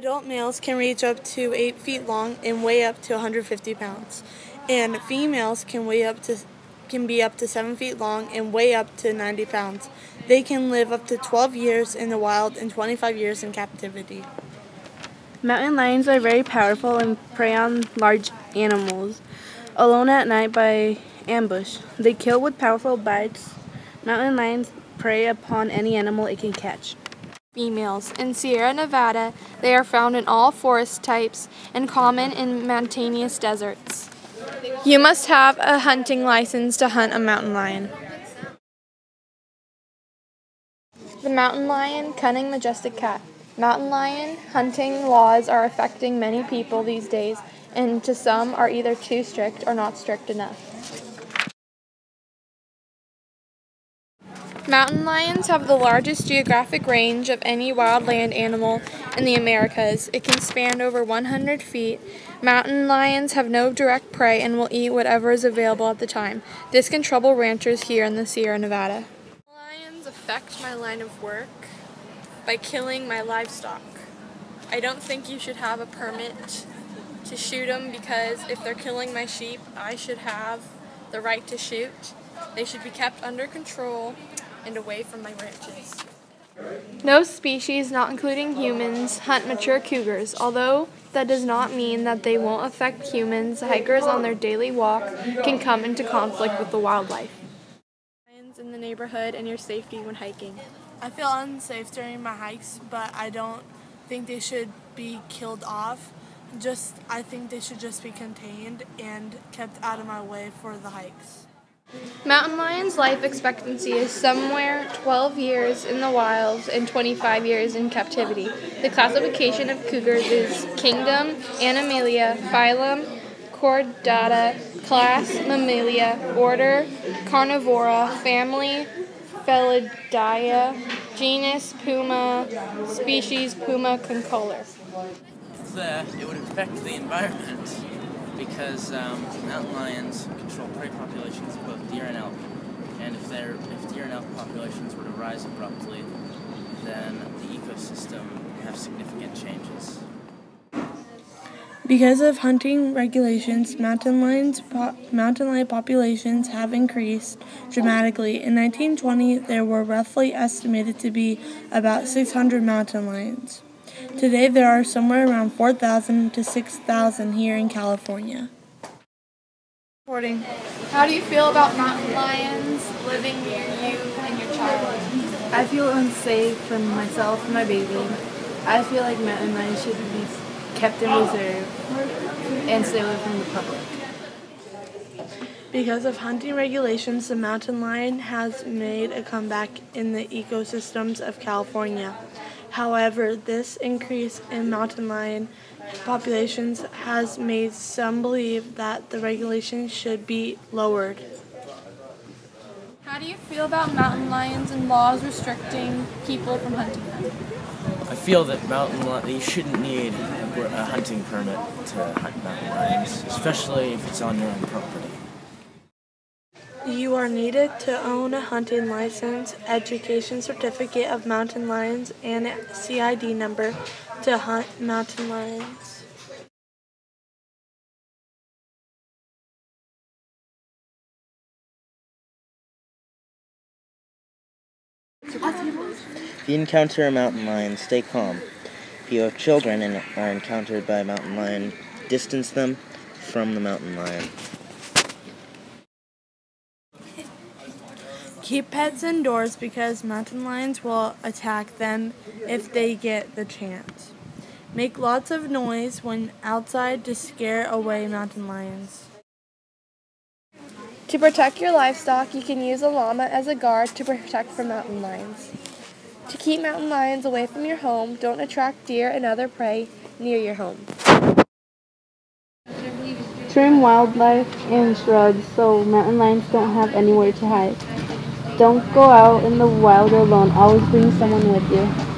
Adult males can reach up to 8 feet long and weigh up to 150 pounds. And females can weigh up to can be up to 7 feet long and weigh up to 90 pounds. They can live up to 12 years in the wild and 25 years in captivity. Mountain lions are very powerful and prey on large animals. Alone at night by ambush, they kill with powerful bites. Mountain lions prey upon any animal it can catch. Females. In Sierra Nevada, they are found in all forest types and common in mountainous deserts. You must have a hunting license to hunt a mountain lion. The mountain lion, cunning, majestic cat. Mountain lion hunting laws are affecting many people these days, and to some are either too strict or not strict enough. Mountain lions have the largest geographic range of any wildland animal in the Americas. It can span over 100 feet. Mountain lions have no direct prey and will eat whatever is available at the time. This can trouble ranchers here in the Sierra Nevada. Lions affect my line of work by killing my livestock. I don't think you should have a permit to shoot them because if they're killing my sheep, I should have the right to shoot. They should be kept under control and away from my ranches. No species, not including humans, hunt mature cougars, although that does not mean that they won't affect humans. Hikers on their daily walk can come into conflict with the wildlife. Lions in the neighborhood and your safety when hiking. I feel unsafe during my hikes, but I don't think they should be killed off. Just I think they should just be contained and kept out of my way for the hikes. Mountain lions' life expectancy is somewhere 12 years in the wild and 25 years in captivity. The classification of cougars is kingdom, Animalia, phylum, Chordata, class, Mammalia, order, Carnivora, family, Felidae, genus Puma, species Puma concolor. There, it would affect the environment because um, mountain lions control prey populations of both deer and elk. And if, if deer and elk populations were to rise abruptly, then the ecosystem would have significant changes. Because of hunting regulations, mountain lions mountain lion populations have increased dramatically. In 1920, there were roughly estimated to be about 600 mountain lions. Today, there are somewhere around 4,000 to 6,000 here in California. Reporting. How do you feel about mountain lions living near you and your child? I feel unsafe for myself and my baby. I feel like mountain lions should be kept in reserve and stay away from the public. Because of hunting regulations, the mountain lion has made a comeback in the ecosystems of California. However, this increase in mountain lion populations has made some believe that the regulations should be lowered. How do you feel about mountain lions and laws restricting people from hunting them? I feel that mountain li- you shouldn't need a hunting permit to hunt mountain lions, especially if it's on your own property. You are needed to own a hunting license, education certificate of mountain lions, and a CID number to hunt mountain lions. If you encounter a mountain lion, stay calm. If you have children and are encountered by a mountain lion, distance them from the mountain lion. Keep pets indoors because mountain lions will attack them if they get the chance. Make lots of noise when outside to scare away mountain lions. To protect your livestock, you can use a llama as a guard to protect from mountain lions. To keep mountain lions away from your home, don't attract deer and other prey near your home. Trim wildlife and shrubs so mountain lions don't have anywhere to hide. Don't go out in the wild alone. Always bring someone with you.